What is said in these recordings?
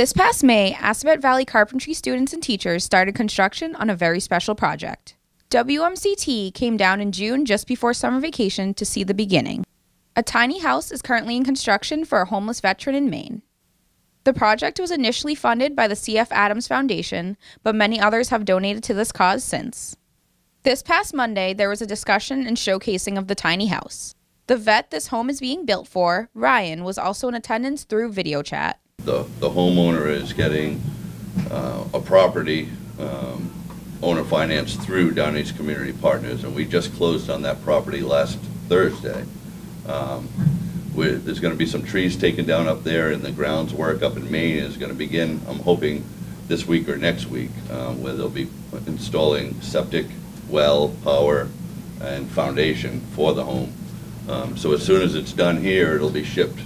This past May, Assabet Valley Carpentry students and teachers started construction on a very special project. WMCT came down in June just before summer vacation to see the beginning. A tiny house is currently in construction for a homeless veteran in Maine. The project was initially funded by the CF Adams Foundation, but many others have donated to this cause since. This past Monday, there was a discussion and showcasing of the tiny house. The vet this home is being built for, Ryan, was also in attendance through video chat. The, the homeowner is getting uh, a property um, owner finance through Down East Community Partners, and we just closed on that property last Thursday. Um, There's going to be some trees taken down up there, and the grounds work up in Maine is going to begin, I'm hoping, this week or next week, uh, where they'll be installing septic, well, power, and foundation for the home. Um, So as soon as it's done here, it'll be shipped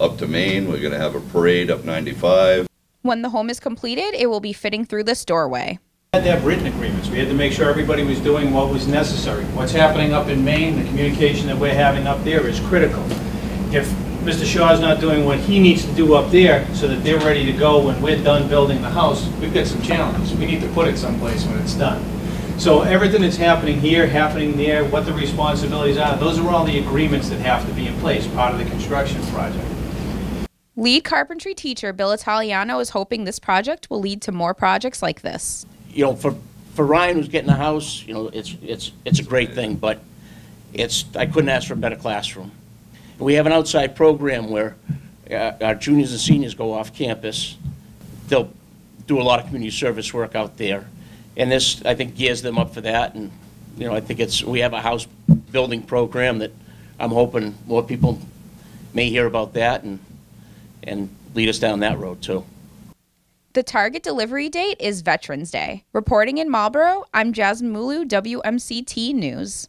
up to Maine. We're going to have a parade up 95. When the home is completed, it will be fitting through this doorway. We had to have written agreements. We had to make sure everybody was doing what was necessary. What's happening up in Maine, the communication that we're having up there is critical. If Mr. Shaw's not doing what he needs to do up there so that they're ready to go when we're done building the house, we've got some challenges. We need to put it someplace when it's done. So everything that's happening here, happening there, what the responsibilities are, those are all the agreements that have to be in place, part of the construction project. Lead carpentry teacher Bill Italiano is hoping this project will lead to more projects like this. you know, for, for Ryan who's getting a house, you know, it's, it's, it's a great thing, but it's, I couldn't ask for a better classroom. We have an outside program where uh, our juniors and seniors go off campus. They'll do a lot of community service work out there. And this, I think, gears them up for that. And, you know, I think it's, we have a house building program that I'm hoping more people may hear about that and, and lead us down that road too. The target delivery date is Veterans Day. Reporting in Marlboro, I'm Jasmine Mulu, WMCT News.